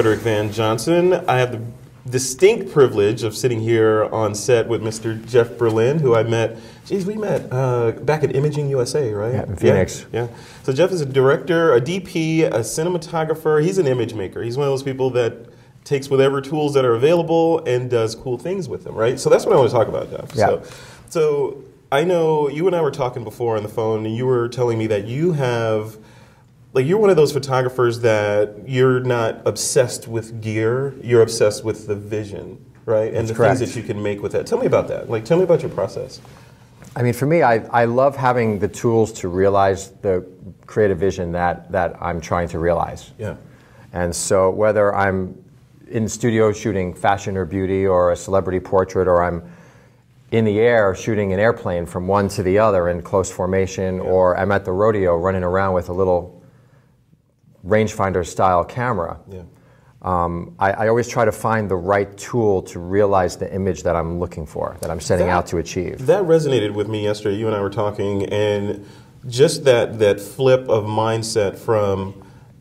Frederick Van Johnson. I have the distinct privilege of sitting here on set with Mr. Jeff Berlin, who I met, geez, we met uh, back at Imaging USA, right? Yeah, in Phoenix. Yeah, yeah. So Jeff is a director, a DP, a cinematographer. He's an image maker. He's one of those people that takes whatever tools that are available and does cool things with them, right? So that's what I want to talk about, Jeff. Yeah. So, so I know you and I were talking before on the phone, and you were telling me that you have – like you're one of those photographers that you're not obsessed with gear you're obsessed with the vision right? And That's the correct. things that you can make with that tell me about that. Like tell me about your process. I mean, for me, I, I love having the tools to realize the creative vision that, that I'm trying to realize. yeah. And so, whether I'm in studio shooting fashion or beauty or a celebrity portrait, or I'm in the air shooting an airplane from one to the other in close formation, or I'm at the rodeo running around with a little rangefinder style camera, yeah. um, I, I always try to find the right tool to realize the image that I'm looking for, that I'm setting That- out to achieve. that resonated with me yesterday. You and i were talking and just that that flip of mindset from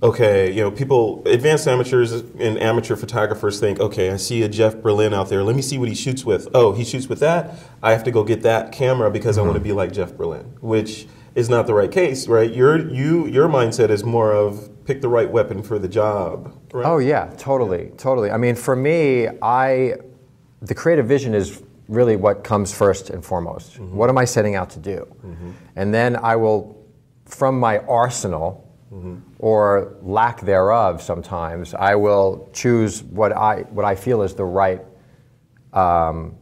okay you know people advanced amateurs and amateur photographers think okay i see a jeff berlin out there. Let me see what he shoots with. Oh he shoots with that? I have to go get that camera because i want to be like jeff berlin which is not the right case right? Your you your mindset is more of pick the right weapon for the job right? Oh yeah, totally, totally. I mean, for me, I the creative vision is really what comes first and foremost. Mm-hmm. What am I setting out to do? Mm-hmm. And then I will, from my arsenal mm-hmm. or lack thereof, sometimes I will choose what I what I feel is the right um,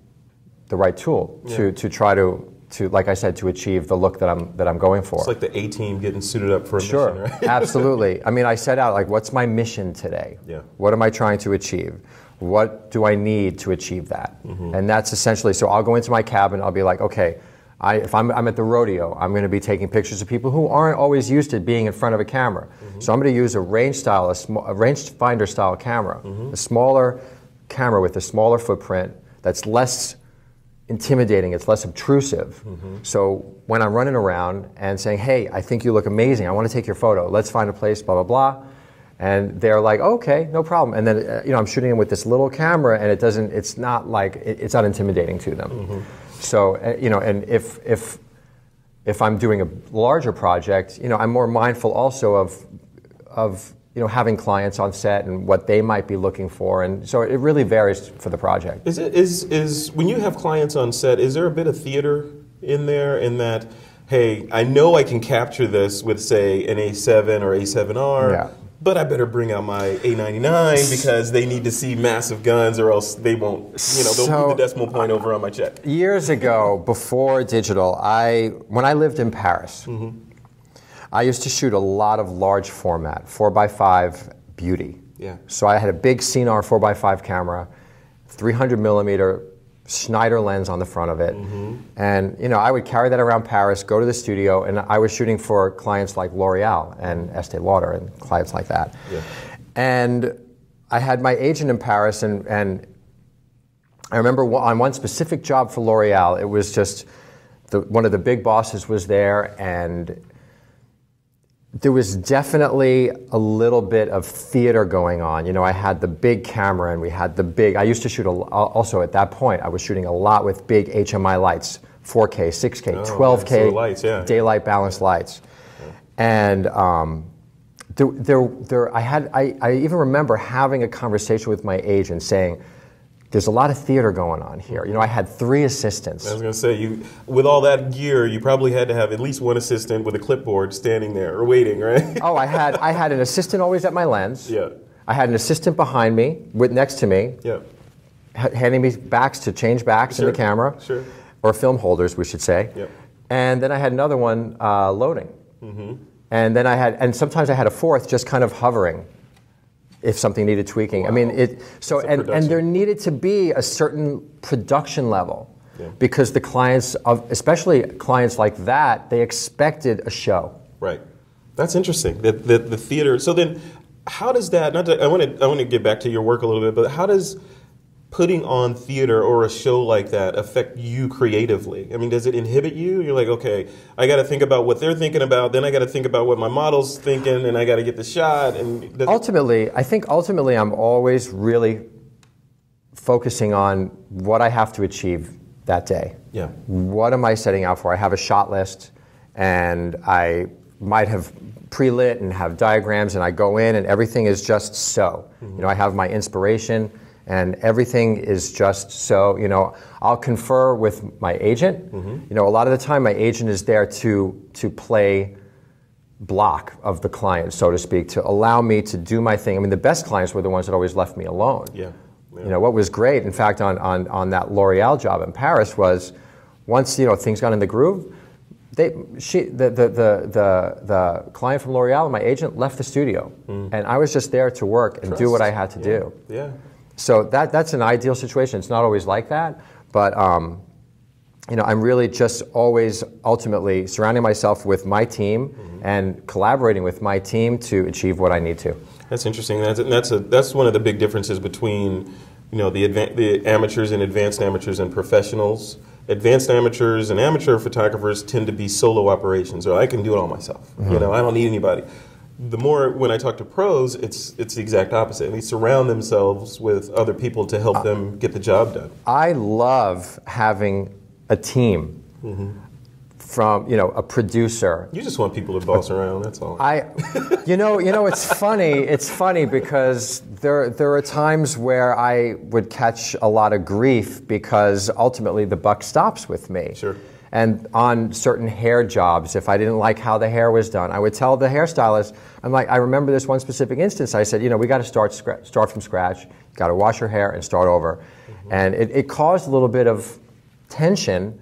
the right tool to, to try to to like I said to achieve the look that I'm that I'm going for. it's like the a team getting suited up for a Sure, mission right absolutely. I mean, I set out like, what's my mission today? Yeah. What am I trying to achieve? What do I need to achieve that? Mm-hmm. And that's essentially. So I'll go into my cabin. I'll be like, okay, I, if I'm, I'm at the rodeo, I'm going to be taking pictures of people who aren't always used to being in front of a camera. Mm-hmm. So I'm going to use a range style, a, sm- a rangefinder style camera, Mm-hmm. a smaller camera with a smaller footprint that's less intimidating, it's less obtrusive. So when I'm running around and saying, hey, I think you look amazing, I want to take your photo, let's find a place, blah, blah, blah. And they're like, okay, no problem. And then, uh, you know, I'm shooting them with this little camera and it doesn't, it's not like, it, it's not intimidating to them. So, uh, you know, and if, if, if I'm doing a larger project, you know, I'm more mindful also of, of, you know, having clients on set and what they might be looking for. And so it really varies for the project. Is it is is when you have clients on set? Is there a bit of theater in there? In that, hey, I know I can capture this with say an A7 or A7R, Yeah. but I better bring out my A99 because they need to see massive guns, or else they won't. You know, they'll So- move the decimal point over on my check. Years ago, before digital, I when I lived in Paris, mm-hmm. I used to shoot a lot of large format, four x five beauty. Yeah. So I had a big Sinar four x five camera, 300 millimeter Schneider lens on the front of it, mm-hmm. and you know I would carry that around Paris, go to the studio, and I was shooting for clients like L'Oreal and Estee Lauder and clients like that. Yeah. And I had my agent in Paris, and, and I remember on one specific job for L'Oreal, it was just the, one of the big bosses was there, and there was definitely a little bit of theater going on. You know, I had the big camera, and we had the big. I used to shoot a, also at that point. I was shooting a lot with big HMI lights, 4K, 6K, Oh, 12K so lights, yeah. daylight balanced lights, and. Um, there, there, there, I, had, I, I even remember having a conversation with my agent saying, there's a lot of theater going on here. You know, I had three assistants. I was going to say, you with all that gear, you probably had to have at least one assistant with a clipboard standing there or waiting, right? Oh, I had, I had an assistant always at my lens. yeah, I had an assistant behind me, with, next to me, yeah, ha- handing me backs to change backs in the camera. sure. Or film holders, we should say. Yep. And then I had another one uh, loading. And then I had, and sometimes I had a fourth just kind of hovering if something needed tweaking. I mean, it, so, and, and there needed to be a certain production level. Yeah. Because the clients, of, especially clients like that, they expected a show. Right. That's interesting. The, the, the theater. So then, how does that? Not to, I want to. I want to get back to your work a little bit, but how does putting on theater or a show like that affect you creatively? I mean, does it inhibit you? You're like, okay, I got to think about what they're thinking about, then I got to think about what my model's thinking, and I got to get the shot. And ultimately, I think ultimately I'm always really focusing on what I have to achieve that day. yeah, What am I setting out for? I have a shot list, and I might have pre-lit and have diagrams, and I go in, and everything is just so. Mm-hmm. You know, I have my inspiration, and everything is just so. You know, I'll confer with my agent. Mm-hmm. You know, a lot of the time, my agent is there to to play block of the client, so to speak, to allow me to do my thing. I mean, the best clients were the ones that always left me alone. yeah, yeah. You know, what was great, in fact, on, on, on that L'Oreal job in Paris was once, you know, things got in the groove, they, she, the, the, the, the, the client from L'Oreal, my agent, left the studio. Mm. And I was just there to work and do what I had to yeah. do. Yeah. So that, that's an ideal situation. It's not always like that, but um, you know, I'm really just always ultimately surrounding myself with my team and collaborating with my team to achieve what I need to. That's interesting. That's and that's a that's one of the big differences between you know the the amateurs and advanced amateurs and professionals. Advanced amateurs and amateur photographers tend to be solo operations, or I can do it all myself. You know, I don't need anybody. The more when I talk to pros, it's it's the exact opposite. They surround themselves with other people to help them get the job done. I love having a team mm-hmm. from, you know, a producer. You just want people to boss around. That's all. I, you know, you know, it's funny. It's funny because there there are times where I would catch a lot of grief because ultimately the buck stops with me. Sure. And on certain hair jobs, if I didn't like how the hair was done, I would tell the hairstylist, I'm like, I remember this one specific instance. I said, you know, we got to start start from scratch. Got to wash your hair and start over. Mm-hmm. And it, it caused a little bit of tension.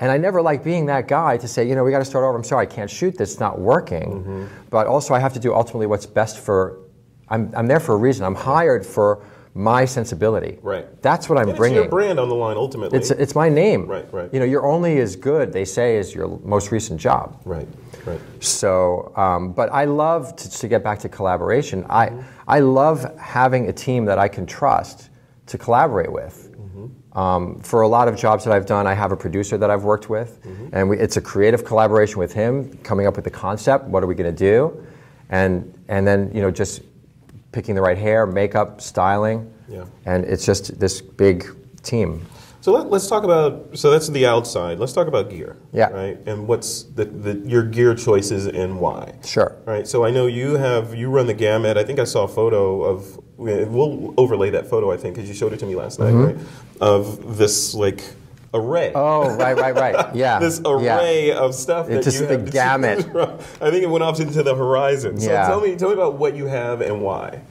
And I never like being that guy to say, you know, we got to start over. I'm sorry, I can't shoot this. It's not working. Mm-hmm. But also, I have to do ultimately what's best for. I'm, I'm there for a reason. I'm hired for my sensibility. Right. That's what I'm it's bringing. your brand on the line ultimately. It's, it's my name. Right, right. You know, you're only as good, they say, as your most recent job. right, right. So, um, but I love to, to get back to collaboration. I, I love having a team that I can trust to collaborate with. Um, for a lot of jobs that I've done, I have a producer that I've worked with, and we, it's a creative collaboration with him, coming up with the concept. What are we going to do? And and then you know just picking the right hair, makeup, styling, Yeah. and it's just this big team. So let, us talk about. So that's the outside. Let's talk about gear. Yeah. Right. And what's the, the your gear choices and why? Sure. Right. So I know you have you run the gamut. I think I saw a photo of. We'll overlay that photo. I think because you showed it to me last night. Mm-hmm. Right. Of this like array. Oh, right, right, right. Yeah. this yeah. array of stuff that just you the have to gamut. I think it went off into the horizon. So Yeah. tell me, tell me about what you have and why.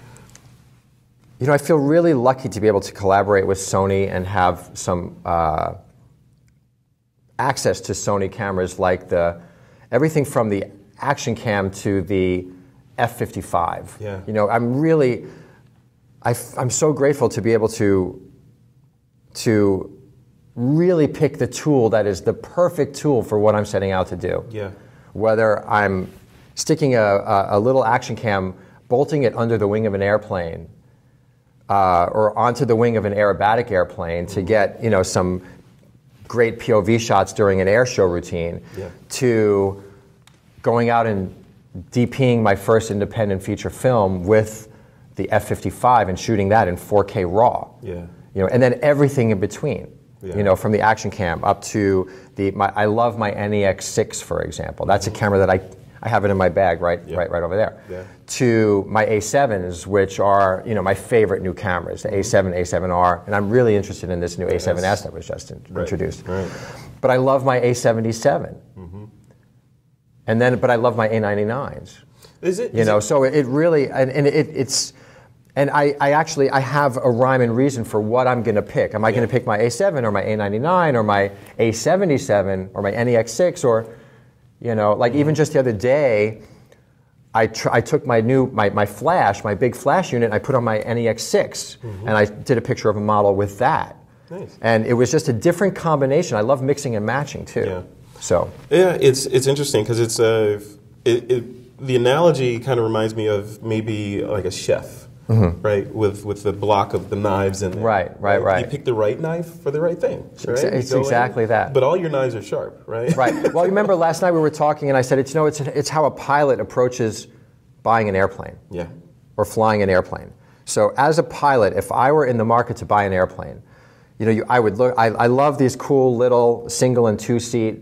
You know, I feel really lucky to be able to collaborate with Sony and have some uh, access to Sony cameras like the everything from the action cam to the F55. Yeah. You know, I'm really, I am so grateful to be able to to really pick the tool that is the perfect tool for what I'm setting out to do Yeah. whether I'm sticking a, a, a little action cam, bolting it under the wing of an airplane, uh, or onto the wing of an aerobatic airplane to get you know some great POV shots during an air show routine, Yeah. to going out and DPing my first independent feature film with the F55 and shooting that in 4K RAW. Yeah. You know, and then everything in between. Yeah. You know, from the action cam up to the. My, I love my NEX6, for example. That's a mm-hmm. camera that I, I have it in my bag right, Yeah. right, right over there. Yeah. To my A7s, which are you know my favorite new cameras, the A7, mm-hmm. A7R, and I'm really interested in this new A7S that was just in- Right, introduced. right. But I love my A77. Mm-hmm. And then, but I love my A99s. Is it? You is know, it- so it really, and, and it, it's, and I, I actually, I have a rhyme and reason for what I'm going to pick. Am I going to pick my A7 or my A99 or my A77 or my NEX6 or, you know, like even mm-hmm. just the other day, I, tr- I took my new, my, my flash, my big flash unit, and I put on my NEX6 mm-hmm. and I did a picture of a model with that. Nice. And it was just a different combination. I love mixing and matching too. Yeah. So, Yeah, it's it's interesting because it's a it, it, the analogy kind of reminds me of maybe like a chef. Mm-hmm. right? With with the block of the knives in there. Right, right, right. You pick the right knife for the right thing. Right? it's go in, exactly that. But all your knives are sharp, right? Right. Well, you remember last night we were talking, and I said, it's, you know, it's, it's how a pilot approaches buying an airplane yeah. or flying an airplane. So, as a pilot, if I were in the market to buy an airplane, you know, you, I would look. I, I love these cool little single and two seat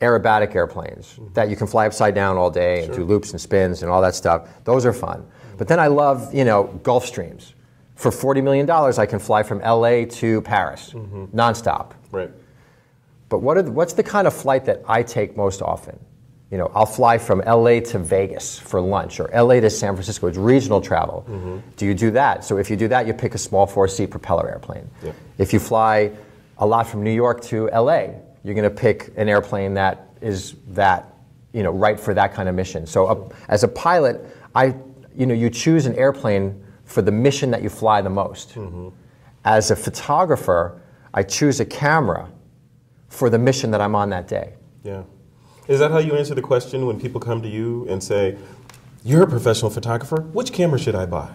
aerobatic airplanes mm-hmm. that you can fly upside down all day and do loops and spins and all that stuff. Those are fun. But then I love, you know, Gulfstreams. For forty million dollars, I can fly from LA to Paris, nonstop. Right. But what are the, what's the kind of flight that I take most often? You know, I'll fly from LA to Vegas for lunch or LA to San Francisco. It's regional travel. Do you do that? So if you do that, you pick a small four-seat propeller airplane. Yeah. If you fly a lot from New York to LA, you're going to pick an airplane that is that, you know, right for that kind of mission. So uh, as a pilot, I, you know, you choose an airplane for the mission that you fly the most. Mm-hmm. As a photographer, I choose a camera for the mission that I'm on that day. Yeah. Is that how you answer the question when people come to you and say, "You're a professional photographer. Which camera should I buy?"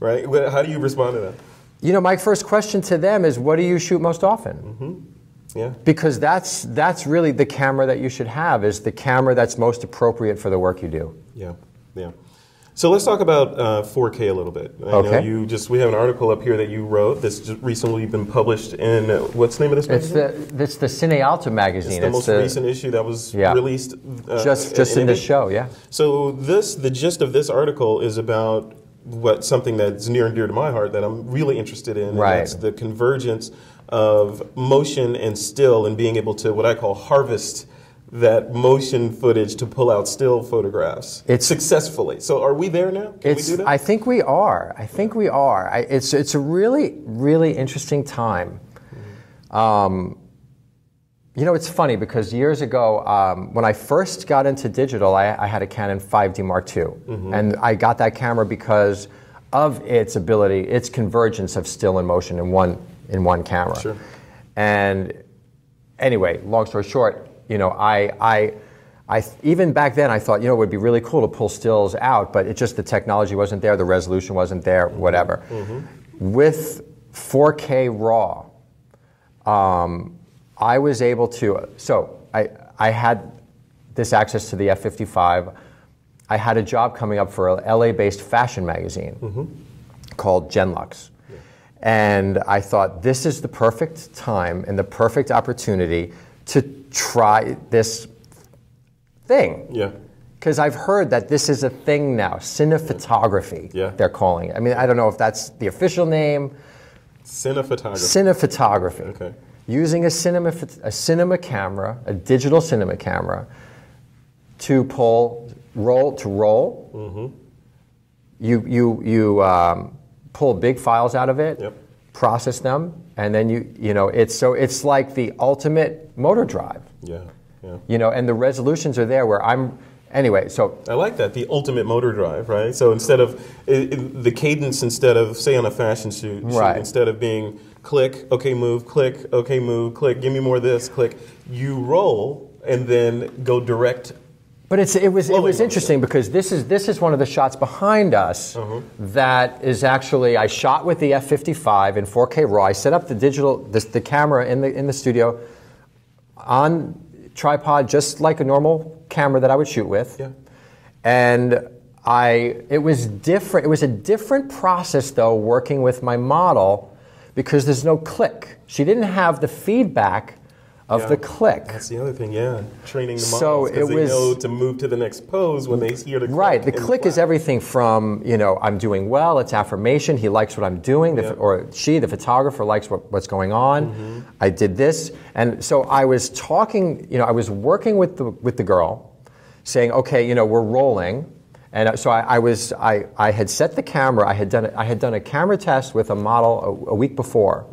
Right? How do you respond to that? You know, my first question to them is, what do you shoot most often? Mm-hmm. Yeah. Because that's that's really the camera that you should have is the camera that's most appropriate for the work you do. Yeah, yeah. So let's talk about uh, 4K a little bit. I know Okay. you just we have an article up here that you wrote that's just recently been published in uh, what's the name of this? It's magazine? the it's the Cine Alta magazine. It's the most recent issue that was Yeah. released uh, just just in it. this show, yeah. So this, the gist of this article is about what something that's near and dear to my heart that I'm really interested in. and Right. that's the convergence of motion and still, and being able to what I call harvest that motion footage to pull out still photographs It's- successfully. So are we there now? Can It's, we do that? I think we are. I think we are. I, it's, it's a really, really interesting time. Um, you know, it's funny because years ago, um, when I first got into digital, I, I had a Canon 5D Mark II. And I got that camera because of its ability, its convergence of still and motion in one, in one camera. Sure. And anyway, long story short, you know, I, I, I even back then I thought, you know, it would be really cool to pull stills out, but it just the technology wasn't there, the resolution wasn't there, whatever. With 4K RAW, um, I was able to. So I, I had this access to the F55. I had a job coming up for a LA-based fashion magazine called Genlux. And I thought this is the perfect time and the perfect opportunity to try this thing. yeah. Because I've heard that this is a thing now, cinephotography, Yeah. they're calling it. I mean, I don't know if that's the official name, Cinephotography. cinephotography. Okay. Using a cinema, a cinema camera, a digital cinema camera, to pull, roll, to roll. Mm-hmm. You, you, you um, pull big files out of it, Yep. Process them, and then you, you know, it's so it's like the ultimate motor drive. yeah. Yeah. You know, and the resolutions are there where I'm, anyway, so I like that the ultimate motor drive, right? So instead of i i the cadence, instead of say on a fashion shoot, shoot, Right. instead of being click, okay, move, click, okay, move, click, give me more of this, click, you roll and then go direct. But it's, it was it was interesting because this is this is one of the shots behind us Uh-huh. that is actually I shot with the F55 in 4K RAW. I set up the digital the, the camera in the in the studio on tripod just like a normal camera that I would shoot with. Yeah. And I it was different. It was a different process though working with my model because there's no click. She didn't have the feedback of Yeah. the click. That's the other thing, yeah. Training the So models because it they know to move to the next pose when they hear the click. Right. The click is everything from, you know, I'm doing well, it's affirmation, he likes what I'm doing, the, Yeah. or she, the photographer, likes what, what's going on. Mm-hmm. I did this. And so I was talking, you know, I was working with the, with the girl, saying, okay, you know, we're rolling. And so I, I was, I, I had set the camera, I had done, I had done a camera test with a model a, a week before.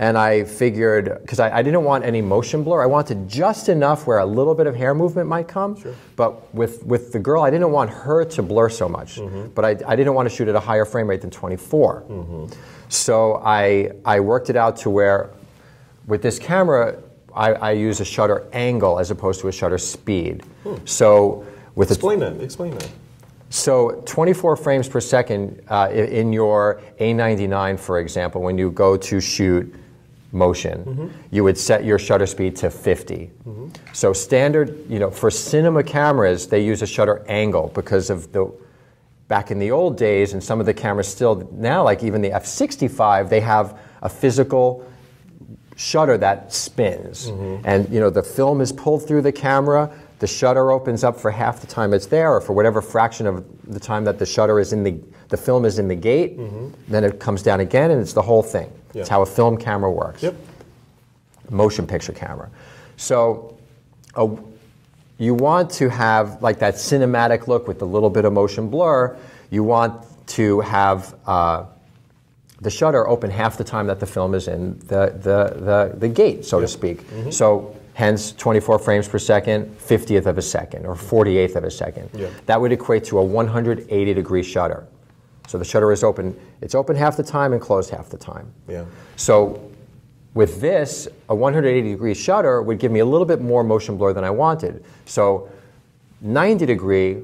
And I figured, because I, I didn't want any motion blur, I wanted just enough where a little bit of hair movement might come. Sure. But with, with the girl, I didn't want her to blur so much. Mm-hmm. But I, I didn't want to shoot at a higher frame rate than 24. Mm-hmm. So I, I worked it out to where, with this camera, I, I use a shutter angle as opposed to a shutter speed. Hmm. So with Explain that. Explain that. So 24 frames per second uh, in your A99, for example, when you go to shoot motion, you would set your shutter speed to 50. So standard, you know, for cinema cameras, they use a shutter angle because of the back in the old days, and some of the cameras still now, like even the F65, they have a physical shutter that spins and you know the film is pulled through the camera the shutter opens up for half the time it's there or for whatever fraction of the time that the shutter is in the the film is in the gate then it comes down again and it's the whole thing. It's how a film camera works Yep. motion picture camera. So a, you want to have like that cinematic look with a little bit of motion blur. You want to have uh, the shutter open half the time that the film is in the, the, the, the gate, so to speak. So hence 24 frames per second, 50th of a second, or 48th of a second. Yeah. That would equate to a 180 degree shutter. So the shutter is open, it's open half the time and closed half the time. Yeah. So with this, a 180 degree shutter would give me a little bit more motion blur than I wanted. So 90 degree,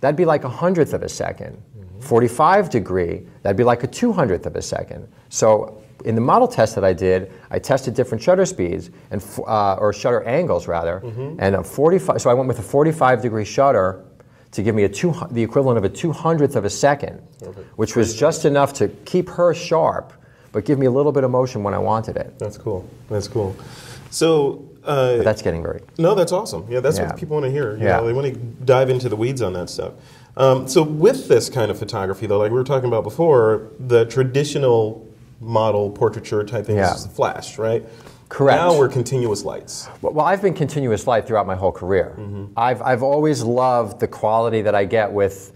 that'd be like a hundredth of a 2nd 45 degree, that'd be like a 200th of a second. So in the model test that I did, I tested different shutter speeds and uh, or shutter angles rather, and a 45. So I went with a 45 degree shutter to give me a two, the equivalent of a 200th of a second, which was just enough to keep her sharp, but give me a little bit of motion when I wanted it. That's cool. That's cool. So, uh, But that's getting very. no, that's awesome. Yeah, that's Yeah. what people want to hear. You Yeah. know, they want to dive into the weeds on that stuff. Um, so, with this kind of photography, though, like we were talking about before, the traditional model portraiture type thing Yeah. is flash, right? Correct. Now we're continuous lights. Well, I've been continuous light throughout my whole career. Mm-hmm. I've, I've always loved the quality that I get with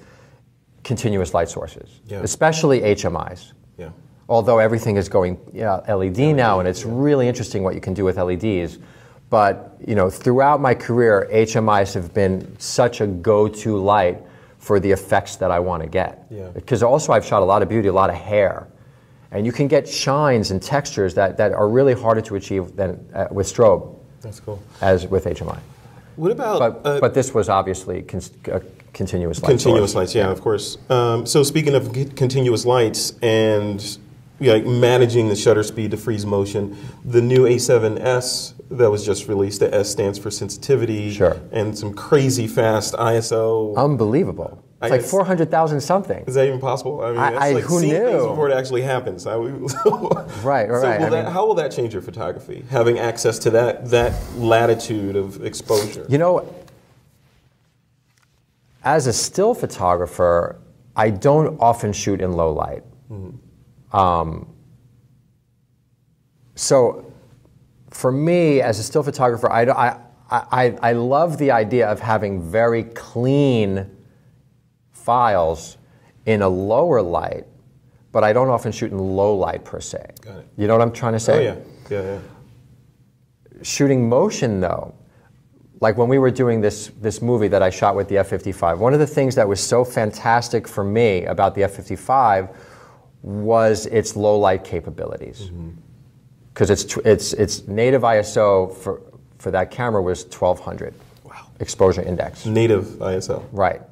continuous light sources, Yeah. especially HMIs. Yeah. Although everything is going yeah, LED now, and it's really interesting what you can do with LEDs. But you know, throughout my career, HMIs have been such a go-to light for the effects that I want to get. Yeah. Because also I've shot a lot of beauty, a lot of hair, and you can get shines and textures that, that are really harder to achieve than uh, with strobe That's cool. as with HMI. What about But, uh, but this was obviously con- a continuous light continuous source. lights? Yeah, of course. Um, so, speaking of c- continuous lights and like managing the shutter speed to freeze motion, the new A7S that was just released, the S stands for sensitivity, Sure. and some crazy fast ISO. Unbelievable. I It's like 400,000 something. Is that even possible? I mean, I- I- like who seeing things knew? before it actually happens. I- Right, So right, will that, mean- how will that change your photography? Having access to that that latitude of exposure. You know, as a still photographer, I don't often shoot in low light. Um, so, for me, as a still photographer, I, I, I, I love the idea of having very clean files in a lower light, but I don't often shoot in low light per se. Got it. You know what I'm trying to say? oh yeah, yeah, yeah. shooting motion though like when we were doing this this movie that I shot with the F55 one of the things that was so fantastic for me about the F55 was its low light capabilities mm-hmm. because it's tw- it's its native ISO for for that camera was 1200 Wow. exposure index Native ISO. right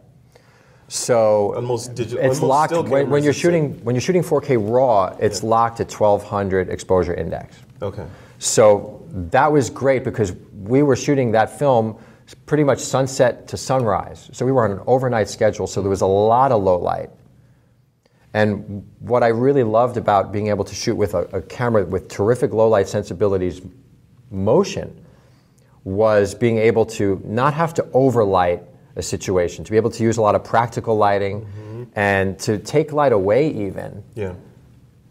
so Almost digital. it's almost locked still when, when you're shooting when you're shooting 4K raw it's locked at 1200 exposure index okay. so that was great because we were shooting that film pretty much sunset to sunrise. So we were on an overnight schedule, so there was a lot of low light. And what I really loved about being able to shoot with a, a camera with terrific low light sensibilities motion was being able to not have to overlight a situation, to be able to use a lot of practical lighting and to take light away even. Yeah.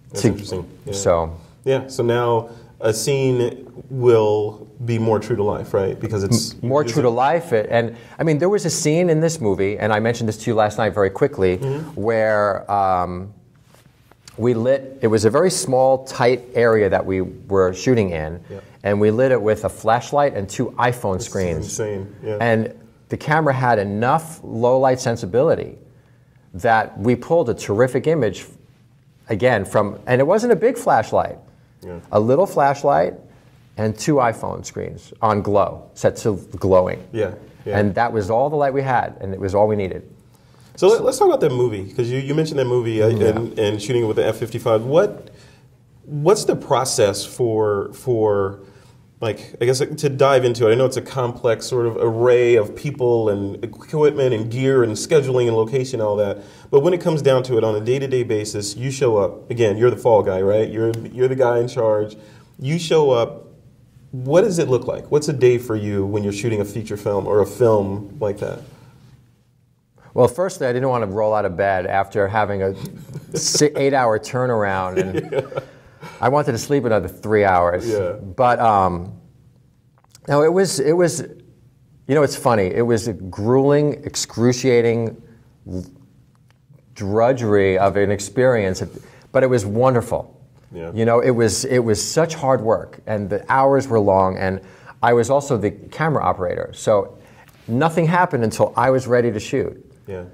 That's to- interesting. Yeah. So Yeah. So now a scene will be more true to life, right? Because it's more true it- to life. It, and I mean, there was a scene in this movie, and I mentioned this to you last night very quickly, Mm-hmm. where um, we lit. It was a very small, tight area that we were shooting in, Yeah. and we lit it with a flashlight and two iPhone screens. insane, yeah. And the camera had enough low light sensibility that we pulled a terrific image. Again, from and it wasn't a big flashlight, Yeah. a little flashlight and two iPhone screens on glow, set to glowing. Yeah. Yeah. And that was all the light we had, and it was all we needed. So let, us talk about that movie because you, you mentioned that movie uh, Yeah. and, and shooting it with the F fifty five. What what's the process for for like I guess to dive into it? I know it's a complex sort of array of people and equipment and gear and scheduling and location and all that. But when it comes down to it, on a day to day basis, you show up again. You're the fall guy, right? You're you're the guy in charge. You show up. What does it look like? What's a day for you when you're shooting a feature film or a film like that? Well, firstly, I didn't want to roll out of bed after having a eight-hour turnaround, and I wanted to sleep another three hours. Yeah. But um, no, it was it was, you know, it's funny. It was a grueling, excruciating drudgery of an experience, but it was wonderful. Yeah. You know, it was it was such hard work, and the hours were long, and I was also the camera operator, so nothing happened until I was ready to shoot. Yeah.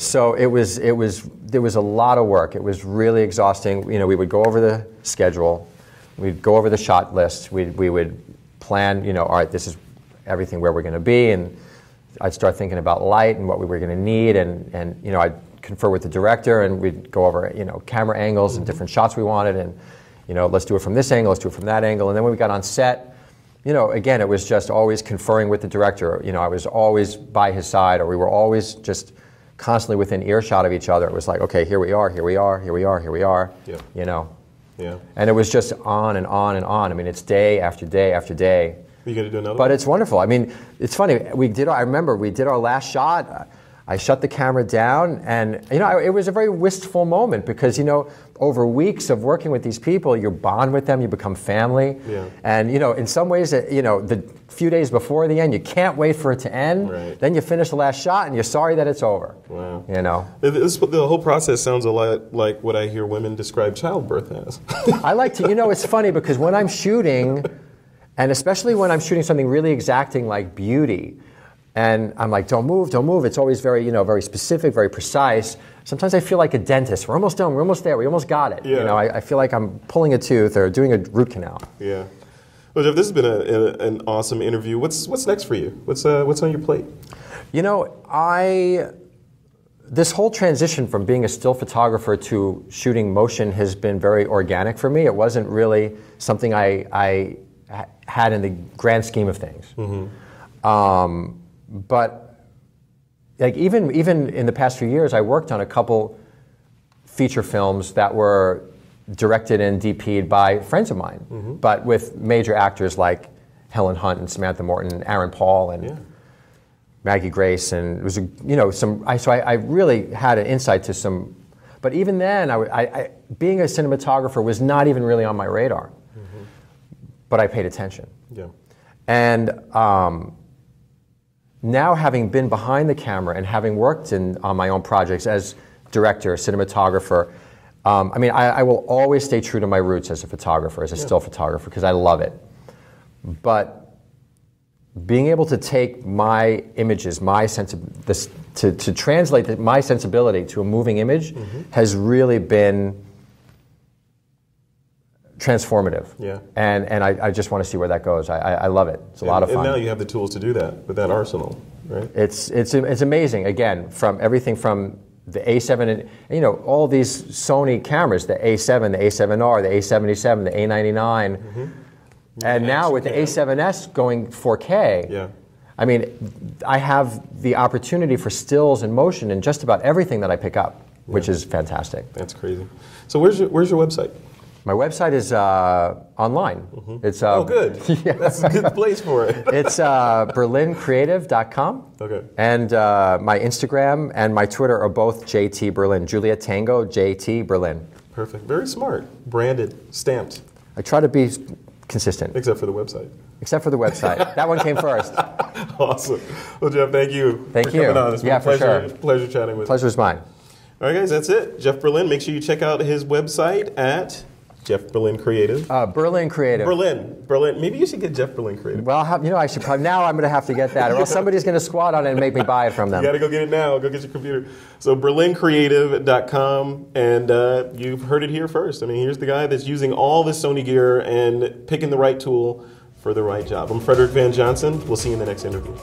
So it was it was there was a lot of work. It was really exhausting. You know, we would go over the schedule, we'd go over the shot list, we we would plan. You know, all right, this is everything where we're going to be, and I'd start thinking about light and what we were going to need, and and you know I'd confer with the director, and we'd go over you know camera angles and different shots we wanted, and you know let's do it from this angle, let's do it from that angle, and then when we got on set, you know, again, it was just always conferring with the director. You know, I was always by his side, or we were always just constantly within earshot of each other. It was like, okay, here we are, here we are, here we are, here we are. Yeah. You know, Yeah. and it was just on and on and on. I mean, it's day after day after day. Are you to do another? But one? it's wonderful. I mean, it's funny. We did. I remember we did our last shot. I shut the camera down, and you know, it was a very wistful moment because you know, over weeks of working with these people, you bond with them, you become family, Yeah. and you know, in some ways, you know, the few days before the end, you can't wait for it to end. Right. Then you finish the last shot, and you're sorry that it's over. Wow. You know, This, the whole process sounds a lot like what I hear women describe childbirth as. I like to, you know, it's funny because when I'm shooting, and especially when I'm shooting something really exacting like beauty, and I'm like, don't move, don't move. It's always very, you know, very specific, very precise. Sometimes I feel like a dentist. We're almost done. We're almost there. We almost got it. Yeah. You know, I, I feel like I'm pulling a tooth or doing a root canal. yeah. Well, Jeff, this has been a, a, an awesome interview. What's what's next for you? What's uh, what's on your plate? You know, I this whole transition from being a still photographer to shooting motion has been very organic for me. It wasn't really something I, I had in the grand scheme of things. Um, but like even even in the past few years, I worked on a couple feature films that were directed and DP'd by friends of mine, but with major actors like Helen Hunt and Samantha Morton and Aaron Paul and Yeah. Maggie Grace, and it was a, you know some. I, so I, I really had an insight to some, but even then, I, w- I- I- being a cinematographer was not even really on my radar. But I paid attention, Yeah. and um, now having been behind the camera and having worked in on my own projects as director, cinematographer. Um, I mean, I, I will always stay true to my roots as a photographer, as a still photographer, because I love it. But being able to take my images, my sense of this, to, to translate my sensibility to a moving image has really been transformative. Yeah. And, and I, I just want to see where that goes. I, I, I love it. It's a lot of fun. And now you have the tools to do that with that arsenal, right? It's, it's, it's amazing, again, from everything from the A7 and, you know, all these Sony cameras, the A7, the A7R, the A77, the A99. Mm-hmm. And now with the A7S going 4K, Yeah. I mean, I have the opportunity for stills and motion in just about everything that I pick up, which is fantastic. That's crazy. So where's your where's your website? My website is uh, online. It's uh, oh, good. That's a good place for it. it's uh, berlincreative.com. Okay. And uh, my Instagram and my Twitter are both JT Berlin. Juliet Tango, JT Berlin. Perfect. Very smart. Branded, stamped, I try to be consistent, except for the website. except for the website. that one came first. Awesome. Well, Jeff, thank you. Thank for you. Coming on. It's been Yeah, for pleasure, sure. pleasure chatting with you. Pleasure's mine. All right, guys, that's it. Jeff Berlin. Make sure you check out his website at Jeff Berlin Creative. Uh, Berlin Creative. Berlin, Berlin. Maybe you should get Jeff Berlin Creative. Well, how, you know, I should probably now. I'm going to have to get that, or else somebody's going to squat on it and make me buy it from them. You got to go get it now. Go get your computer. So berlincreative.com, and uh, you've heard it here first. I mean, here's the guy that's using all the Sony gear and picking the right tool for the right job. I'm Frederick Van Johnson. We'll see you in the next interview.